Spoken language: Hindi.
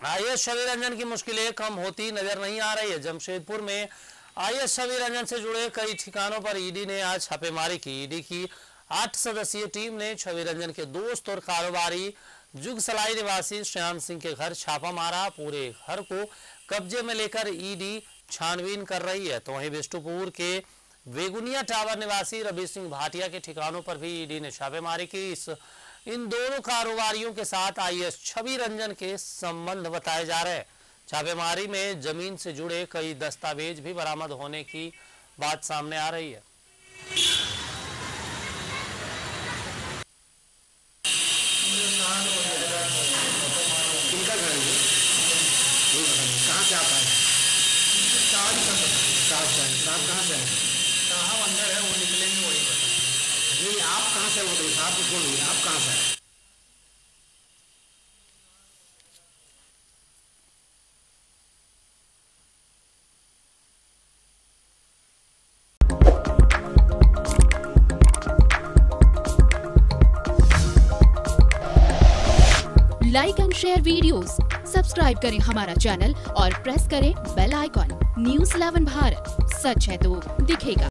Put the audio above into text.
आईएएस छवि रंजन की मुश्किलें कम होती नज़र नहीं आ रही है। जमशेदपुर में आईएएस छवि रंजन से जुड़े कई ठिकानों पर ईडी ने आज छापेमारी की। ईडी की आठ सदस्यीय टीम ने छवि रंजन के दोस्त और कारोबारी जुगसलाई निवासी श्याम सिंह के घर छापा मारा। पूरे घर को कब्जे में लेकर ईडी छानबीन कर रही है। तो वहीं बिष्टुपुर के वेगुनिया टावर निवासी रवि सिंह भाटिया के ठिकानों पर भी ईडी ने छापेमारी की। इस इन दोनों कारोबारियों के साथ आईएएस छवि रंजन के संबंध बताए जा रहे हैं। छापेमारी में ज़मीन से जुड़े कई दस्तावेज़ भी बरामद होने की बात सामने आ रही है। कहाँ से आता है साहब से आए साहब कहाँ से आए साहब अंदर है वो निकलेंगे वही बता नहीं आप कहाँ से बोल साहब को छोड़ दीजिए आप कहाँ से like and share videos, subscribe करें हमारा चैनल और प्रेस करें बेल आइकॉन न्यूज़ 11 भारत सच है तो दिखेगा।